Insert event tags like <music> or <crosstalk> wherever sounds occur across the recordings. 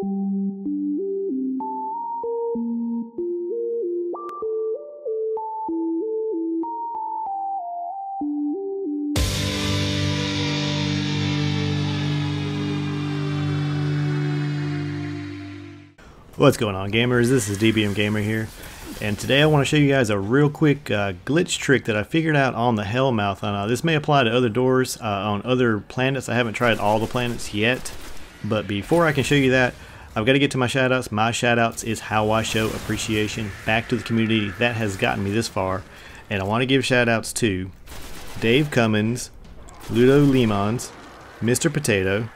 What's going on gamers? This is DBM Gamer here and today I want to show you guys a real quick uh, glitch trick that I figured out on the Hellmouth. Uh, this may apply to other doors uh, on other planets. I haven't tried all the planets yet but before I can show you that I've got to get to my shoutouts. My shoutouts is how I show appreciation back to the community that has gotten me this far and I want to give shoutouts to Dave Cummins, Ludo Lemons, Mr. Potato,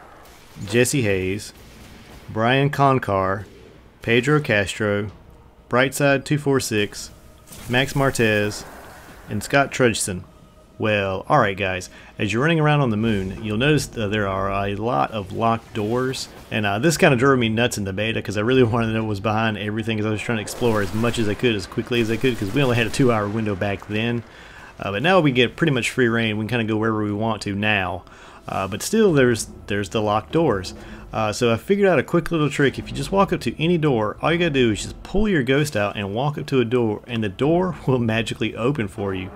Jesse Hayes, Brian Concar, Pedro Castro, Brightside246, Max Martez, and Scott Trudgeson. Well, alright guys, as you're running around on the moon, you'll notice there are a lot of locked doors, and uh, this kind of drove me nuts in the beta because I really <laughs> wanted to know what was behind everything as I was trying to explore as much as I could, as quickly as I could, because we only had a two hour window back then. Uh, but now we get pretty much free reign, we can kind of go wherever we want to now. Uh, but still, there's there's the locked doors. Uh, so I figured out a quick little trick. If you just walk up to any door, all you gotta do is just pull your ghost out and walk up to a door, and the door <laughs> will magically open for you.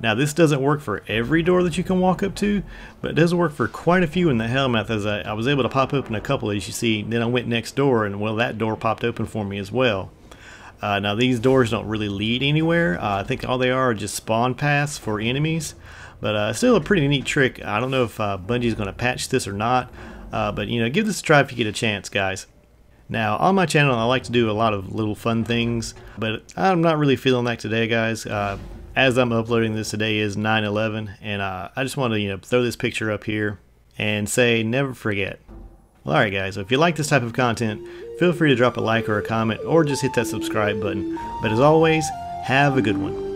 Now this doesn't work for every door that you can walk up to, but it does work for quite a few in the Hellmouth as I, I was able to pop open a couple as you see. Then I went next door and well that door popped open for me as well. Uh, now these doors don't really lead anywhere. Uh, I think all they are are just spawn paths for enemies. But uh, still a pretty neat trick. I don't know if uh, Bungie's going to patch this or not. Uh, but you know, give this a try if you get a chance, guys. Now, on my channel, I like to do a lot of little fun things, but I'm not really feeling that today, guys. Uh, as I'm uploading this today is 9/11, and uh, I just want to you know throw this picture up here and say never forget. Well, alright guys, so if you like this type of content, feel free to drop a like or a comment, or just hit that subscribe button. But as always, have a good one.